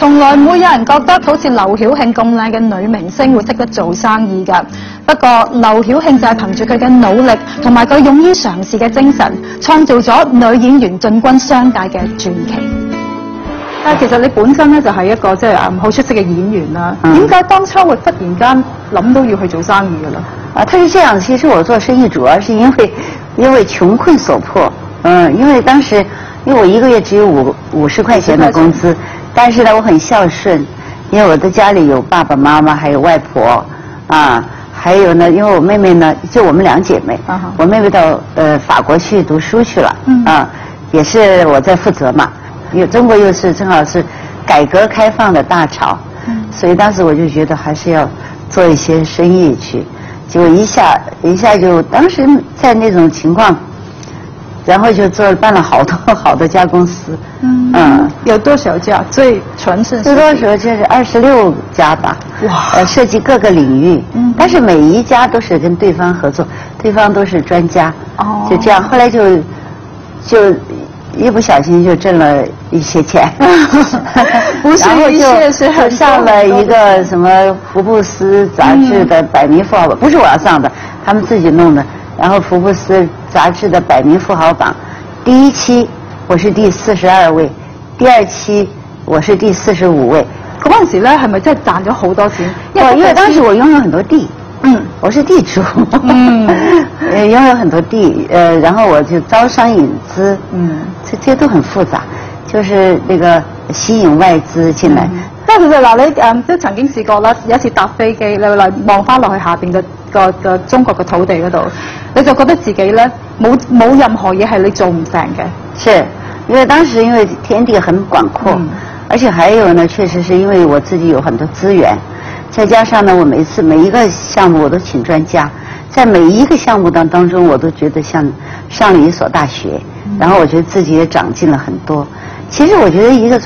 從來唔會有人覺得好似劉曉慶咁靚嘅女明星會識得做生意㗎。不過劉曉慶就係憑住佢嘅努力同埋佢勇於嘗試嘅精神，創造咗女演員進軍商界嘅傳奇。但係其實你本身咧就係一個即係啊好出色嘅演員啦，嗯點解當初會忽然間諗到要去做生意㗎啦？啊，他是这样，其实我做生意主要是因为因为穷困所迫，嗯，因为当时因为我一个月只有五五十块钱的工资，但是呢我很孝顺，因为我的家里有爸爸妈妈还有外婆，啊，还有呢，因为我妹妹呢就我们两姐妹，啊我妹妹到呃法国去读书去了，嗯。啊，也是我在负责嘛，因为中国又是正好是改革开放的大潮，嗯。所以当时我就觉得还是要做一些生意去，结果一下一下就当时在那种情况，然后就做办了好多 好多家公司，嗯。嗯，有多少家？最全是最多时候就是二十六家吧，哇。呃，涉及各个领域，嗯。但是每一家都是跟对方合作，对方都是专家，哦。就这样，后来就就一不小心就挣了一些钱，不是然后一些是上了一个什么福布斯杂志的百名富豪榜，不是我要上的，他们自己弄的。然后福布斯杂志的百名富豪榜，第一期我是第四十二位，第二期我是第四十五位。嗰陣時咧，係咪真係賺咗好多錢？哦，因为当时我我拥有很多地，嗯 我是地主，嗯 呃，拥有很多地，呃，然后我就招商引资，嗯。这这些都很复杂，就是那个吸引外资进来。即係其實嗱，你誒都曾經試過啦，有一次搭飛機，你嚟望翻落去下邊嘅個個中國嘅土地嗰度，你就覺得自己咧冇冇任何嘢係你做唔成嘅。是，因为当时因为天地很广阔，嗯而且还有呢，确实是因为我自己有很多资源，再加上呢，我每次每一个项目我都请专家，在每一个项目当当中，我都觉得像上了一所大学，然后我觉得自己也长进了很多。其实我觉得一个